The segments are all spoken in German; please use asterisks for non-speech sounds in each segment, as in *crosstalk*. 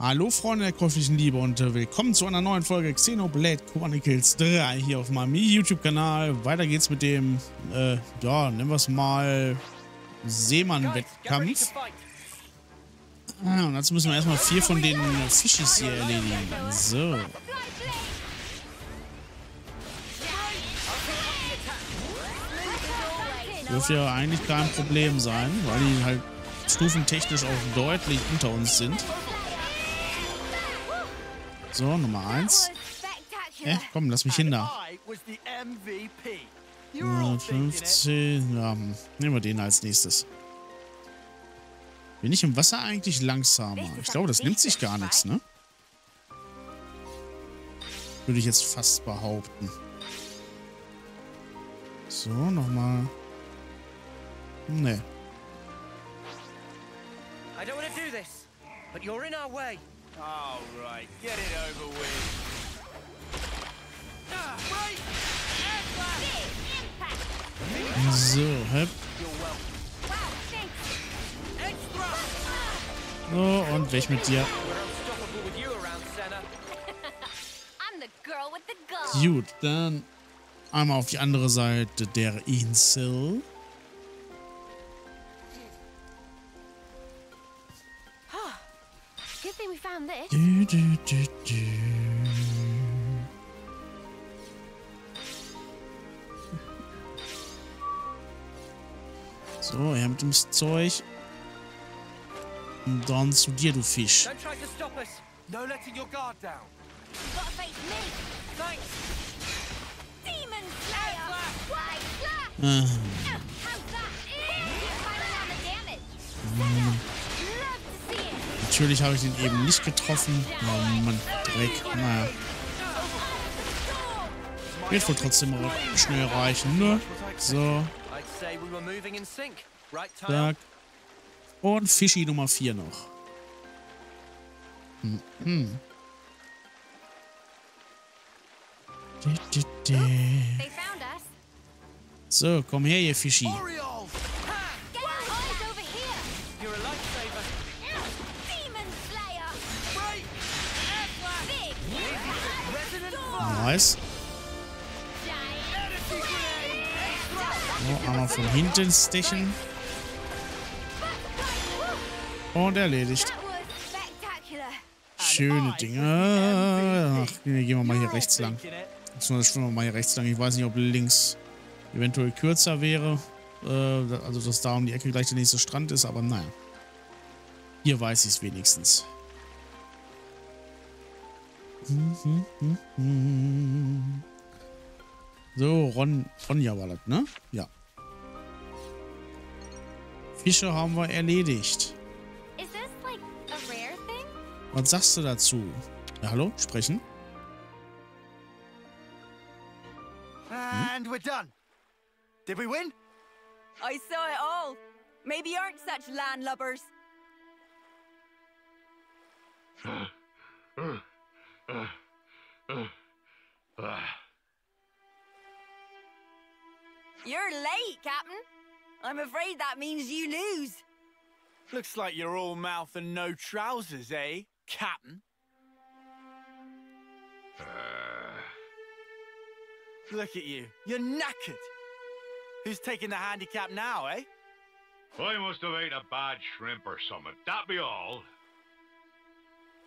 Hallo Freunde der käuflichen Liebe und äh, willkommen zu einer neuen Folge Xenoblade Chronicles 3 hier auf meinem YouTube-Kanal. Weiter geht's mit dem, äh, ja, nennen wir es mal Seemann-Wettkampf. Ah, und dazu müssen wir erstmal vier von den Fischis hier erledigen. So. Dürfte ja eigentlich kein Problem sein, weil die halt stufentechnisch auch deutlich unter uns sind. So, Nummer 1. Eh, komm, lass mich hin da. 115. Ja, hm, nehmen wir den als nächstes. Bin ich im Wasser eigentlich langsamer? Ich glaube, das nimmt sich gar nichts, ne? Würde ich jetzt fast behaupten. So, nochmal. Ne. I don't want to do this, but you're in our way. All right, get it over with. So, hep. So, und weg mit dir. Gut, dann einmal auf die andere Seite der Insel. Du, du, du, du. So, her mit dem Zeug. Und dann zu dir, du Fisch. No letting your guard down. You gotta face me. Thanks. Demon Slayer. White Slash. How's that? Natürlich habe ich den eben nicht getroffen. Oh Mann, Dreck. Naja. Wird wohl trotzdem schnell reichen, ne? So. Zack. Und Fischi Nummer 4 noch. Hm. hm. So, komm her, ihr Fischi. Nice. So, einmal von hinten stechen. Und erledigt. Schöne Dinge. Ach, gehen wir mal hier rechts lang. Beziehungsweise schwimmen wir mal hier rechts lang. Ich weiß nicht, ob links eventuell kürzer wäre. Äh, also, dass da um die Ecke gleich der nächste Strand ist, aber naja. Hier weiß ich es wenigstens. So, Ron, Ronja war das, ne? Ja. Fische haben wir erledigt. Was sagst du dazu? Ja, hallo? Sprechen? And we're done. Did we win? I saw it all. Maybe you aren't such landlubbers. *laughs* You're late, Captain. I'm afraid that means you lose. Looks like you're all mouth and no trousers, eh, Captain? Look at you. You're knackered. Who's taking the handicap now, eh? I must have ate a bad shrimp or something. That be all.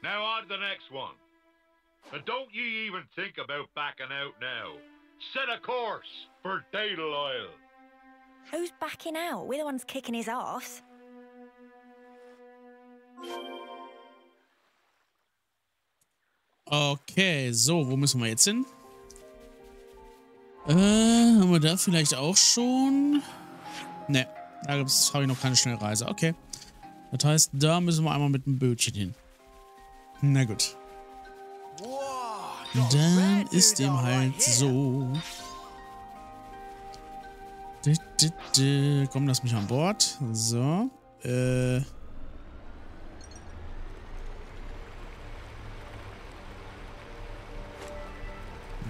Now on to the next one. And don't ye even think about backing out now. Set a course for Daedal Oil. Who's backing out? We're the ones kicking his ass. Okay, so, wo müssen wir jetzt hin? Äh, haben wir da vielleicht auch schon? Ne, da habe ich noch keine Schnellreise. Okay. Das heißt, da müssen wir einmal mit dem Bötchen hin. Na gut. Dann ist dem halt so. Komm, lass mich an Bord. So. Äh.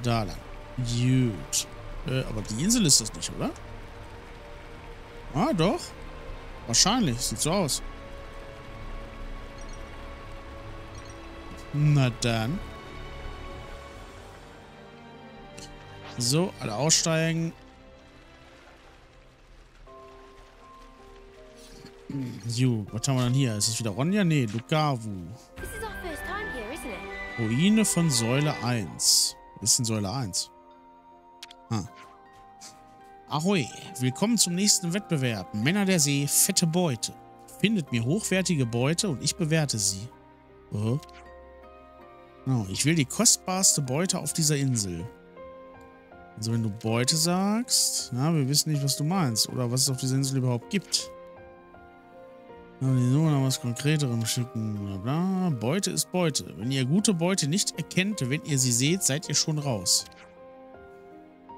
Da lang. Gut. Äh, aber die Insel ist das nicht, oder? Ah, doch. Wahrscheinlich. Sieht so aus. Na dann. So, alle aussteigen. Jo, was haben wir dann hier? Ist es wieder Ronja? Nee, Lukavu. Ruine von Säule 1. Was ist denn Säule 1? Ah. Ahoi, willkommen zum nächsten Wettbewerb. Männer der See, fette Beute. Findet mir hochwertige Beute und ich bewerte sie. Oh. Oh, ich will die kostbarste Beute auf dieser Insel. Also wenn du Beute sagst, na, wir wissen nicht, was du meinst oder was es auf dieser Insel überhaupt gibt. Aber die Suche nach was Konkreterem schicken, bla bla. Beute ist Beute. Wenn ihr gute Beute nicht erkennt, wenn ihr sie seht, seid ihr schon raus.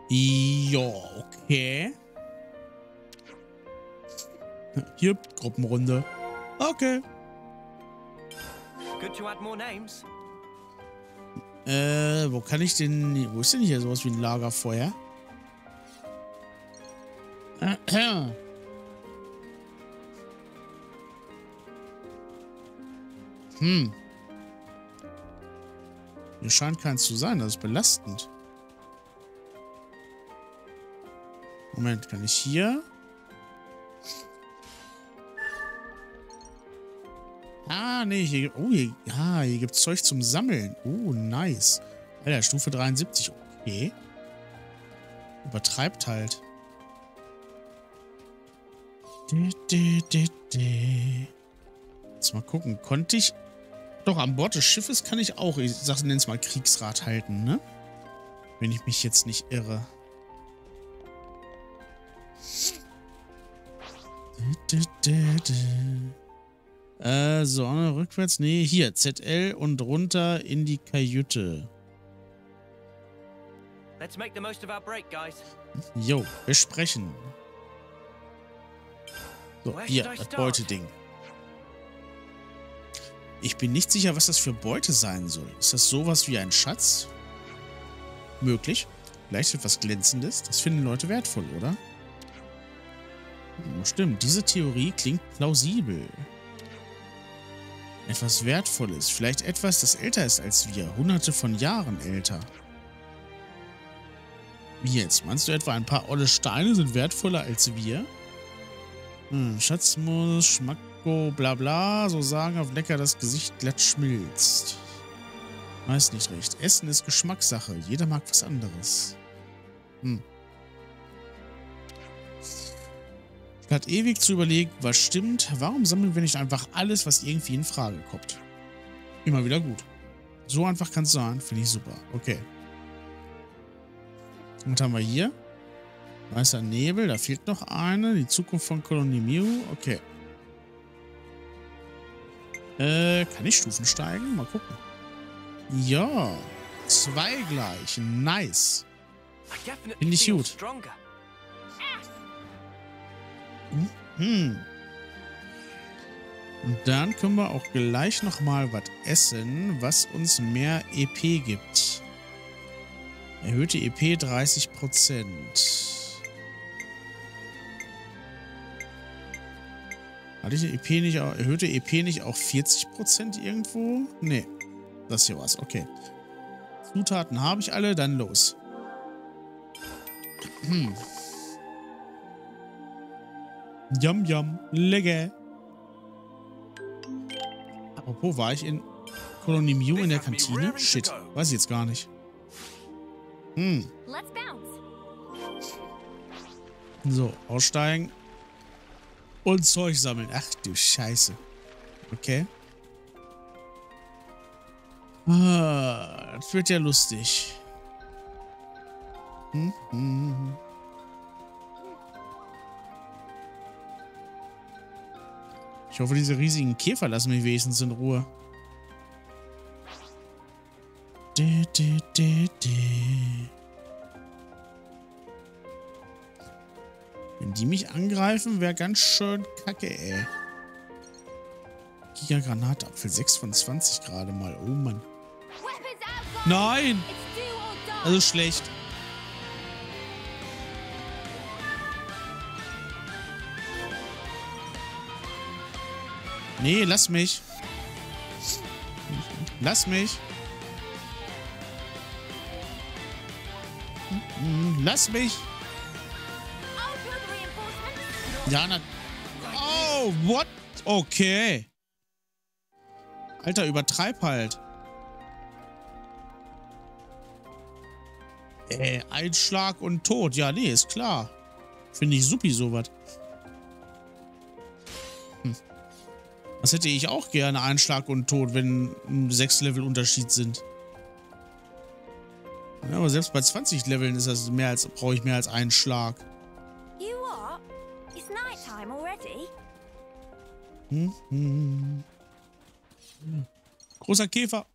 Ja, okay. Hier, Gruppenrunde. Okay. Good to add more names. Äh, wo kann ich denn... Wo ist denn hier sowas wie ein Lagerfeuer? *clears throat* Hm. Hier scheint keins zu sein. Das ist belastend. Moment, kann ich hier... Ah, nee, hier, oh, hier, ah, hier gibt's Zeug zum Sammeln. Oh, nice. Alter, Stufe 73, okay. Übertreibt halt. Jetzt mal gucken, konnte ich... Doch, an Bord des Schiffes kann ich auch, ich sag, nenn's mal Kriegsrat halten, ne? Wenn ich mich jetzt nicht irre. Äh, so, rückwärts. Nee, hier, ZL und runter in die Kajüte. Let's make the most of our break, guys. Jo, besprechen. So, hier, das Beuteding. Ich bin nicht sicher, was das für Beute sein soll. Ist das sowas wie ein Schatz? Möglich. Vielleicht etwas Glänzendes. Das finden Leute wertvoll, oder? Hm, stimmt, diese Theorie klingt plausibel. Etwas Wertvolles. Vielleicht etwas, das älter ist als wir. Hunderte von Jahren älter. Wie jetzt? Meinst du etwa, ein paar olle Steine sind wertvoller als wir? Hm, Schatzmodus, Schmacko, bla bla. So sagen auf lecker das Gesicht glatt schmilzt. Weiß nicht recht. Essen ist Geschmackssache. Jeder mag was anderes. Hm. Statt ewig zu überlegen, was stimmt, warum sammeln wir nicht einfach alles, was irgendwie in Frage kommt? Immer wieder gut. So einfach kann es sein. Finde ich super. Okay. Und haben wir hier? Weißer Nebel, da fehlt noch eine. Die Zukunft von Kolonie Miu. Okay. Äh, kann ich Stufen steigen? Mal gucken. Ja. Zwei gleich. Nice. Finde ich gut. Hm. Und dann können wir auch gleich nochmal was essen, was uns mehr EP gibt. Erhöhte EP 30%. Hatte ich EP nicht auch, erhöhte EP nicht auch 40% irgendwo? Nee. Das hier war's, okay. Zutaten habe ich alle, dann los. Hm. Yum, yum. Lecker. Apropos, war ich in Kolonie Mew in der Kantine? Shit, weiß ich jetzt gar nicht. Hm. So, aussteigen. Und Zeug sammeln. Ach du Scheiße. Okay. Ah, das wird ja lustig. Hm, hm, hm. Ich hoffe, diese riesigen Käfer lassen mich wenigstens in Ruhe. De, de, de, Wenn die mich angreifen, wäre ganz schön kacke, ey. Giga-Granatapfel, 6 von 20 gerade mal. Oh Mann. Nein! Also schlecht. Nee, lass mich. Lass mich. Lass mich. Ja, na. Oh, what? Okay. Alter, übertreib halt. Äh, Einschlag und Tod. Ja, nee, ist klar. Finde ich supi sowas. Hm. Das hätte ich auch gerne, Einschlag und Tod, wenn sechs Level Unterschied sind. Ja, aber selbst bei 20 Leveln ist das mehr als brauche ich mehr als einen Schlag. Hm, hm. Großer Käfer.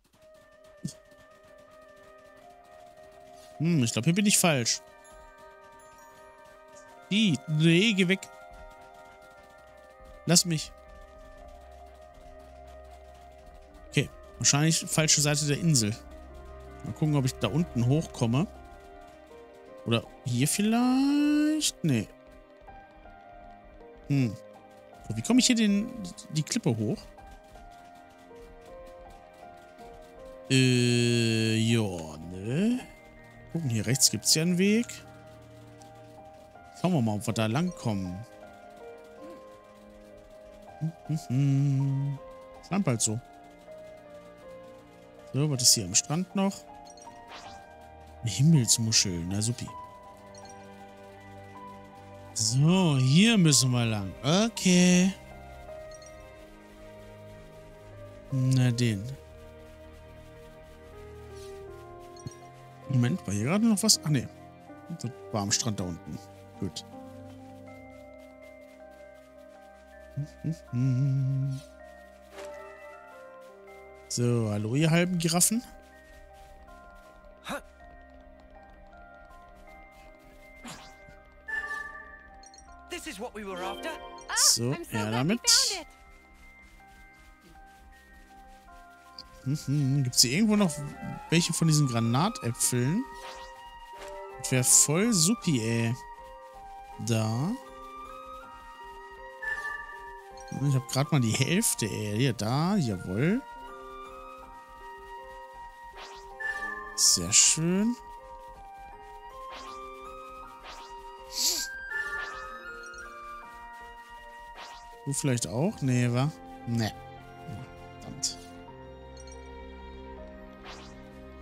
Hm, ich glaube, hier bin ich falsch. Die, nee, geh weg. Lass mich. Wahrscheinlich falsche Seite der Insel. Mal gucken, ob ich da unten hochkomme. Oder hier vielleicht? Nee. Hm. So, wie komme ich hier den, die Klippe hoch? Äh, ja, ne? Gucken, hier rechts gibt es ja einen Weg. Schauen wir mal, ob wir da lang kommen. Hm, hm, hm. Ist bald so. So, was ist hier am Strand noch? Himmelsmuschel, na supi. So, hier müssen wir lang. Okay. Na den. Moment, war hier gerade noch was? Ach nee. Das war am Strand da unten. Gut. So, hallo ihr halben Giraffen. So, ja damit. Mhm. Gibt es hier irgendwo noch welche von diesen Granatäpfeln? Das wäre voll supi, ey. Da. Ich habe gerade mal die Hälfte, ey. Hier, da, jawohl. Sehr schön. Du vielleicht auch? Nee, wa? Nee. Verdammt.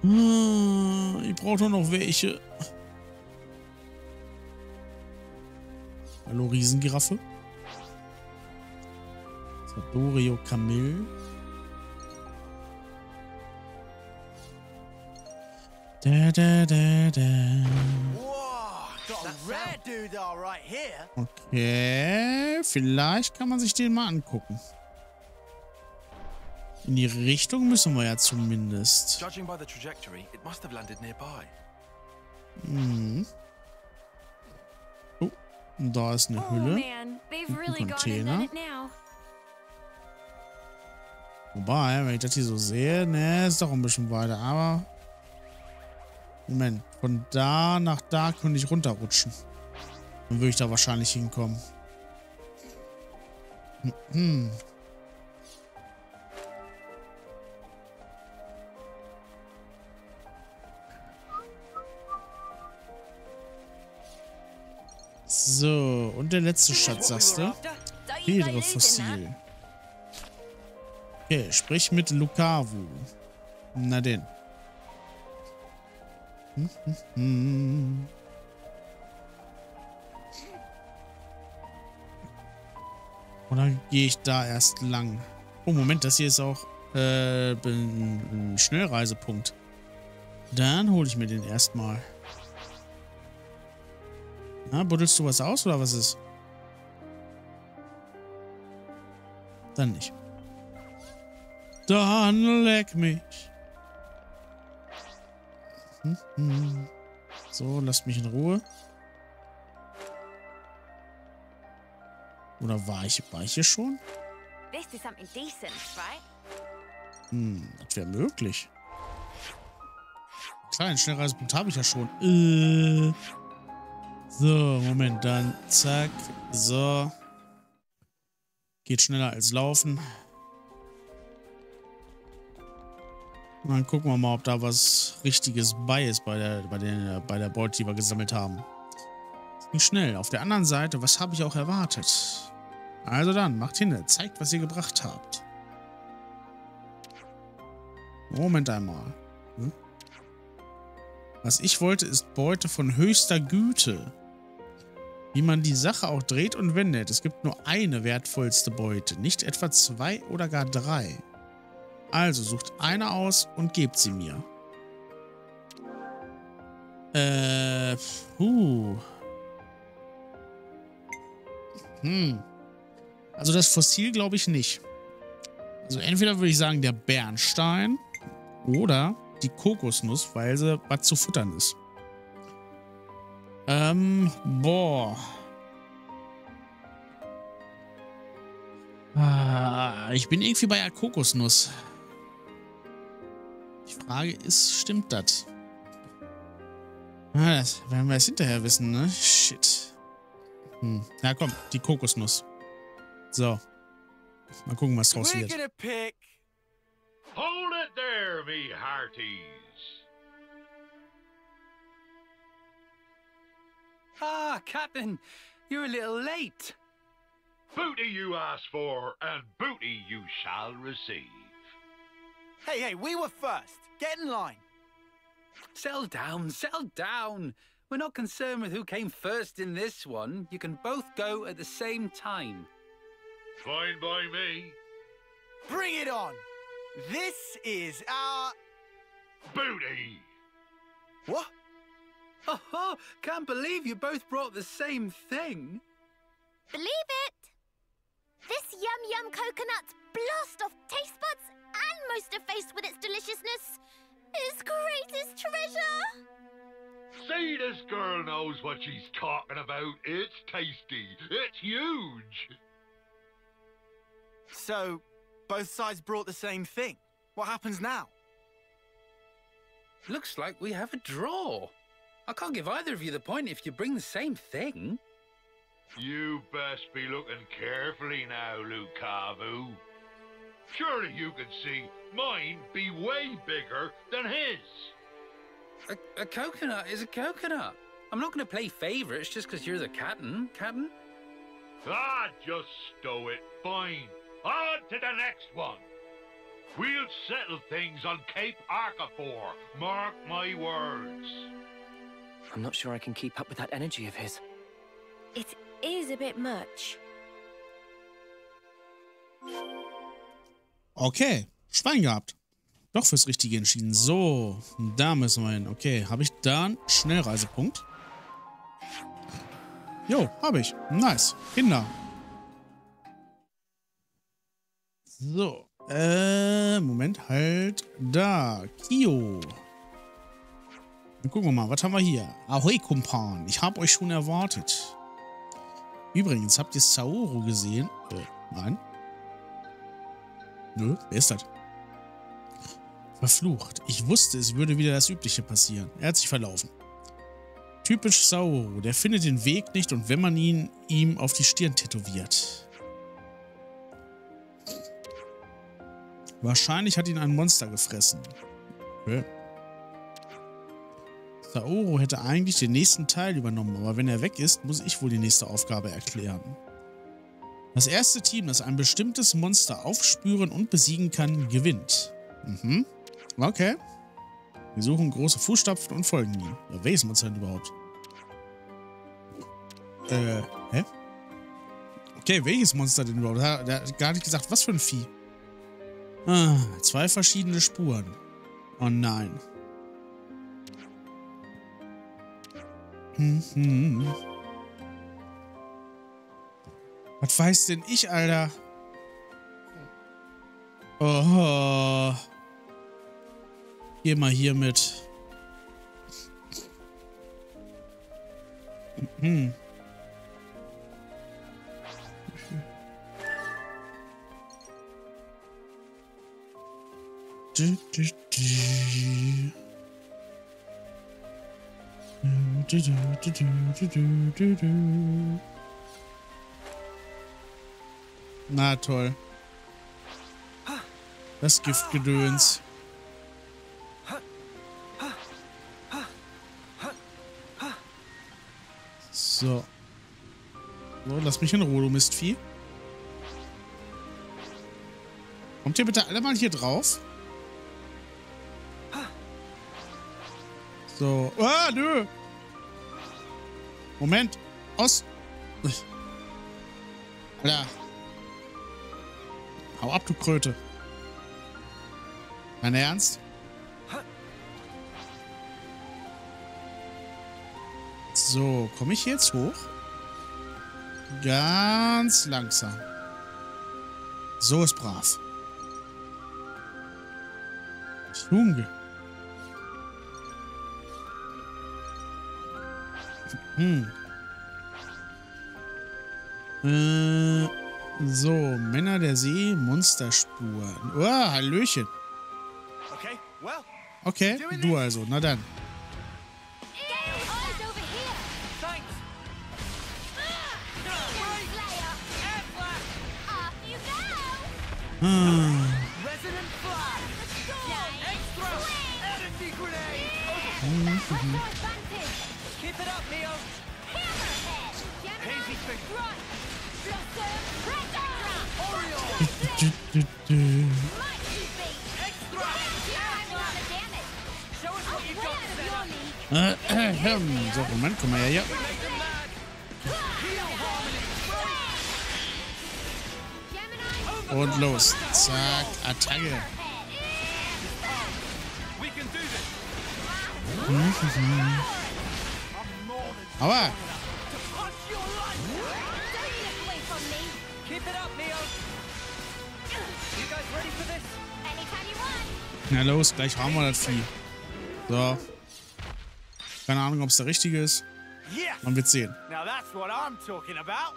Hm, ich brauche doch noch welche. Hallo, Riesengiraffe. Sadorio Camille. Da, da, da, da. Okay, vielleicht kann man sich den mal angucken. In die Richtung müssen wir ja zumindest. Hm. Oh, da ist eine oh, Hülle. Ein Container. Wobei, wenn ich das hier so sehe, ne, ist doch ein bisschen weiter, aber... Moment, von da nach da könnte ich runterrutschen. Dann würde ich da wahrscheinlich hinkommen. Hm. So, und der letzte Schatz, sagst du? Fossil. Okay, sprich mit Lukavu. Na denn. Und dann gehe ich da erst lang. Oh, Moment, das hier ist auch äh, ein Schnellreisepunkt. Dann hole ich mir den erstmal. Na, buddelst du was aus oder was ist? Dann nicht. Dann leck mich. Hm, hm. So, lasst mich in Ruhe. Oder war ich, war ich hier schon? Hm, das wäre möglich. Klar, einen Schnellreisepunkt habe ich ja schon. Äh. So, Moment, dann zack. So. Geht schneller als laufen. Dann gucken wir mal, ob da was Richtiges bei ist bei der, bei der, bei der Beute, die wir gesammelt haben. Nicht schnell. Auf der anderen Seite, was habe ich auch erwartet? Also dann, macht hin, zeigt, was ihr gebracht habt. Moment einmal. Hm? Was ich wollte, ist Beute von höchster Güte. Wie man die Sache auch dreht und wendet, es gibt nur eine wertvollste Beute, nicht etwa zwei oder gar drei. Also sucht eine aus und gebt sie mir. Äh, puh. Hm. Also das Fossil glaube ich nicht. Also entweder würde ich sagen der Bernstein oder die Kokosnuss, weil sie was zu futtern ist. Ähm, boah. Ah, ich bin irgendwie bei der Kokosnuss. Die Frage ist, stimmt das? Ah, das werden wir es hinterher wissen, ne? Shit. Hm. Ja, komm, die Kokosnuss. So. Mal gucken, was draus wird. Hold it there, me hearties. Ah, Captain, you're a little late. Booty you asked for, and booty you shall receive. Hey, hey, we were first. Get in line. Settle down, settle down. We're not concerned with who came first in this one. You can both go at the same time. Fine by me. Bring it on! This is our... Booty! What? Oh, can't believe you both brought the same thing. Believe it! This yum yum coconut blast off taste buds and most are faced with its deliciousness is greatest treasure! See, this girl knows what she's talking about. It's tasty. It's huge. So, both sides brought the same thing. What happens now? Looks like we have a draw. I can't give either of you the point if you bring the same thing. You best be looking carefully now, Lukavu. Surely you can see mine be way bigger than his. A, a coconut is a coconut. I'm not going to play favourites just because you're the captain, Captain. Ah, just stow it. Fine. On to the next one. We'll settle things on Cape Arcafor. Mark my words. I'm not sure I can keep up with that energy of his. It is a bit much. Okay, Schwein gehabt. Doch fürs Richtige entschieden. So, da müssen wir hin. Okay, habe ich da einen Schnellreisepunkt? Jo, habe ich. Nice. Kinder. So. Äh, Moment, halt. Da. Kio. Dann gucken wir mal, was haben wir hier? Ahoi, Kumpan. Ich habe euch schon erwartet. Übrigens, habt ihr Saoro gesehen? Äh, nein. Nö, wer ist das? Verflucht. Ich wusste, es würde wieder das Übliche passieren. Er hat sich verlaufen. Typisch Sauro. Der findet den Weg nicht und wenn man ihn ihm auf die Stirn tätowiert. Wahrscheinlich hat ihn ein Monster gefressen. Okay. Saoro hätte eigentlich den nächsten Teil übernommen, aber wenn er weg ist, muss ich wohl die nächste Aufgabe erklären. Das erste Team, das ein bestimmtes Monster aufspüren und besiegen kann, gewinnt. Mhm. Okay. Wir suchen große Fußstapfen und folgen ihm. Ja, welches Monster denn überhaupt? Äh, hä? Okay, welches Monster denn überhaupt? Der hat gar nicht gesagt, was für ein Vieh. Ah, zwei verschiedene Spuren. Oh nein. Hm, hm. Was weiß denn ich, Alter? Oh. Geh mal hier mit. Hm. Na toll. Das Giftgedöns. So. So, lass mich in Ruhe, du Mistvieh. Kommt ihr bitte alle mal hier drauf? So. Ah, nö. Moment. Aus. Alter. Hau ab, du Kröte. Mein Ernst? So, komme ich jetzt hoch? Ganz langsam. So ist brav. Junge. Hm. Äh, so, Männer der See, Monsterspuren. Oh, Hallöchen. Okay, well. Okay, du also. Na dann. Hm. Mhm. So, Moment, komm mal her harmony. Und los. Zack, Attacke. Can do this. Aber, na los, gleich haben wir das Vieh. So. Keine Ahnung, ob es der richtige ist. Man wird sehen. Now that's what I'm talking about.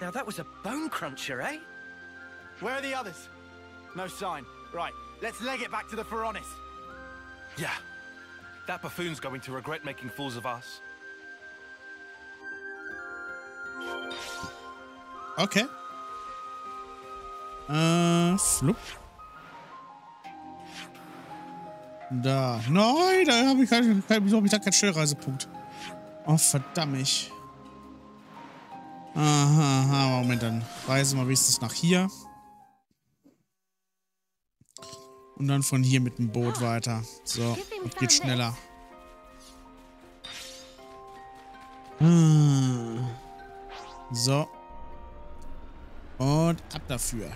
Now that was a bone cruncher, eh? Where are the others? No sign. Right, let's leg it back to the Pharaonis. Yeah. That buffoon's going to regret making fools of us. Okay. Äh, flupp. Da. Nein, da habe ich, kein, wieso hab ich da keinen Schnellreisepunkt. Oh, verdammt. mich. Aha, aha, Moment, dann reisen wir wenigstens nach hier. Und dann von hier mit dem Boot weiter. So, das geht schneller. Ah. So. Und ab dafür.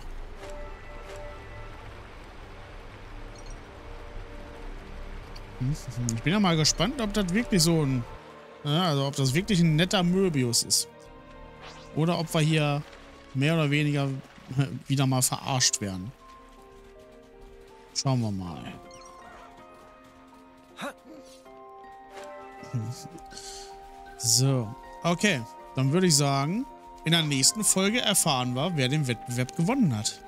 Ich bin ja mal gespannt, ob das wirklich so ein... Ja, also ob das wirklich ein netter Möbius ist. Oder ob wir hier mehr oder weniger wieder mal verarscht werden. Schauen wir mal. *laughs* So, okay. Dann würde ich sagen, in der nächsten Folge erfahren wir, wer den Wettbewerb gewonnen hat.